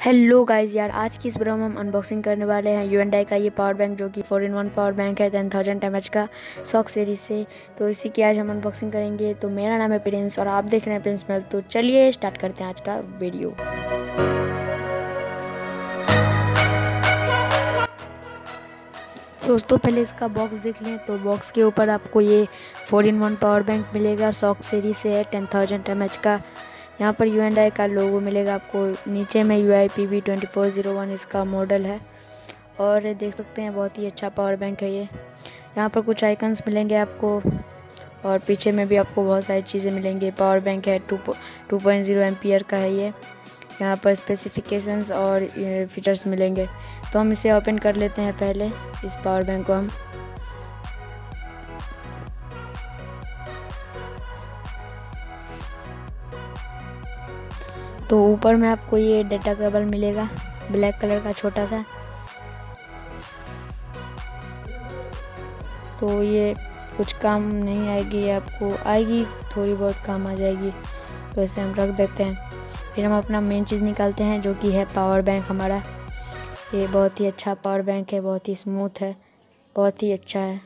Hello guys यार, आज की इस वीडियो में हम अनबॉक्सिंग करने वाले हैं यू का ये पावर बैंक जो कि four in one power bank है टेन थाउज़ेंड एम का सॉक सीरीज़ से। तो इसी की आज हम अनबॉक्सिंग करेंगे। तो मेरा नाम है प्रिंस और आप देख रहे हैं प्रिंस मेल तो चलिए स्टार्ट करते हैं आज का वीडियो दोस्तों, पहले इसका बॉक्स देख लें। तो बॉक्स के ऊपर आपको ये four in one power bank मिलेगा। सॉक सीरीज़ से है टेन थाउज़ेंड एम का। यहाँ पर यू एंड आई का लोगो मिलेगा आपको। नीचे में U I P V twenty four zero one इसका मॉडल है। और देख सकते हैं, बहुत ही अच्छा पावर बैंक है ये। यहाँ पर कुछ आइकन्स मिलेंगे आपको। और पीछे में भी आपको बहुत सारी चीज़ें मिलेंगी। पावर बैंक है two two point zero M का है ये। यहाँ पर स्पेसिफिकेशंस और फीचर्स मिलेंगे। तो हम इसे ओपन कर लेते हैं पहले। इस पावर बैंक को हम तो ऊपर में आपको ये डाटा केबल मिलेगा, ब्लैक कलर का छोटा सा। तो ये कुछ काम नहीं आएगी, आपको आएगी, थोड़ी बहुत काम आ जाएगी। तो इसे हम रख देते हैं। फिर हम अपना मेन चीज़ निकालते हैं, जो कि है पावर बैंक हमारा। ये बहुत ही अच्छा पावर बैंक है, बहुत ही स्मूथ है, बहुत ही अच्छा है।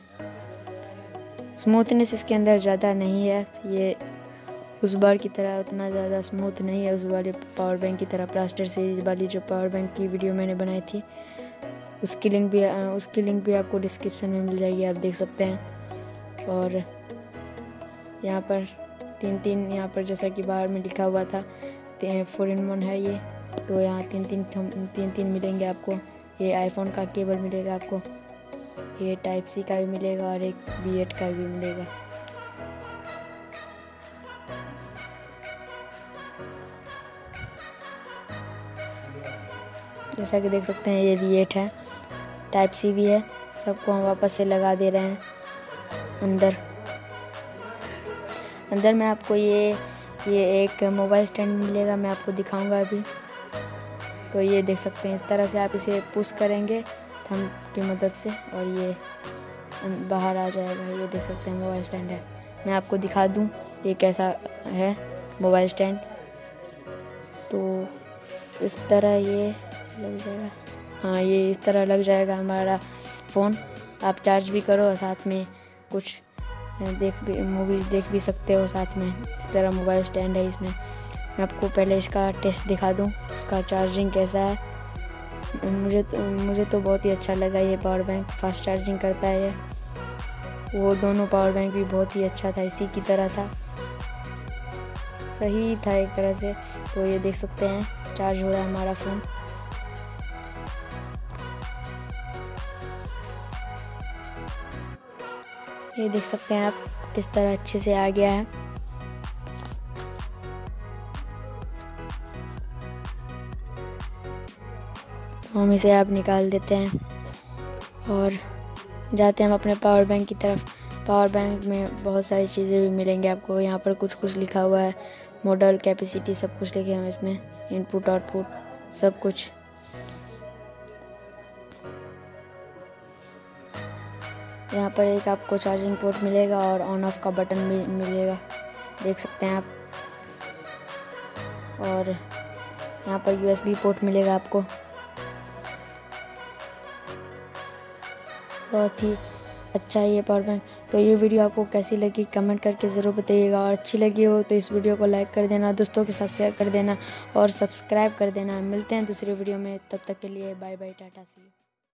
स्मूथनेस इसके अंदर ज़्यादा नहीं है, ये उस बार की तरह उतना ज़्यादा स्मूथ नहीं है, उस वाले पावर बैंक की तरह प्लास्टर सीरीज़ वाली जो पावर बैंक की वीडियो मैंने बनाई थी, उसकी लिंक भी उसकी लिंक भी आपको डिस्क्रिप्शन में मिल जाएगी, आप देख सकते हैं। और यहाँ पर तीन तीन यहाँ पर जैसा कि बाहर में लिखा हुआ था फोर इन वन है ये तो यहाँ तीन तीन तीन तीन मिलेंगे आपको। ये आईफोन का केबल मिलेगा आपको, ये टाइप सी का भी मिलेगा और एक बी एड का भी मिलेगा। जैसा कि देख सकते हैं, ये भी एट है। टाइप सी भी है। सबको हम वापस से लगा दे रहे हैं। अंदर। अंदर में आपको ये ये एक मोबाइल स्टैंड मिलेगा, मैं आपको दिखाऊँगा अभी। तो ये देख सकते हैं, इस तरह से आप इसे पुश करेंगे थम की मदद से और ये बाहर आ जाएगा। ये देख सकते हैं मोबाइल स्टैंड है। मैं आपको दिखा दूँ, ये कैसा है मोबाइल स्टैंड तो इस तरह ये लग जाएगा। हाँ ये इस तरह लग जाएगा हमारा फ़ोन। आप चार्ज भी करो और साथ में कुछ देख भी मूवीज़ देख भी सकते हो साथ में। इस तरह मोबाइल स्टैंड है इसमें। मैं आपको पहले इसका टेस्ट दिखा दूँ, इसका चार्जिंग कैसा है। मुझे तो मुझे तो बहुत ही अच्छा लगा ये पावर बैंक फास्ट चार्जिंग करता है ये। वो दोनों पावर बैंक भी बहुत ही अच्छा था, इसी की तरह था। सही था एक तरह से। तो ये देख सकते हैं चार्ज हो रहा है हमारा फ़ोन ये देख सकते हैं आप इस तरह अच्छे से आ गया है। तो हम इसे आप निकाल देते हैं और जाते हैं हम अपने पावर बैंक की तरफ़। पावर बैंक में बहुत सारी चीज़ें भी मिलेंगी आपको। यहाँ पर कुछ कुछ लिखा हुआ है मॉडल कैपेसिटी सब कुछ लिखे हैं इसमें इनपुट आउटपुट सब कुछ। यहाँ पर एक आपको चार्जिंग पोर्ट मिलेगा और ऑन ऑफ़ का बटन भी मिलेगा। देख सकते हैं आप। और यहाँ पर यूएसबी पोर्ट मिलेगा आपको। बहुत ही अच्छा है ये पावर बैंक तो ये वीडियो आपको कैसी लगी कमेंट करके ज़रूर बताइएगा। और अच्छी लगी हो तो इस वीडियो को लाइक कर देना, दोस्तों के साथ शेयर कर देना और सब्सक्राइब कर देना। मिलते हैं दूसरे वीडियो में। तब तक के लिए बाय बाय टाटा सी।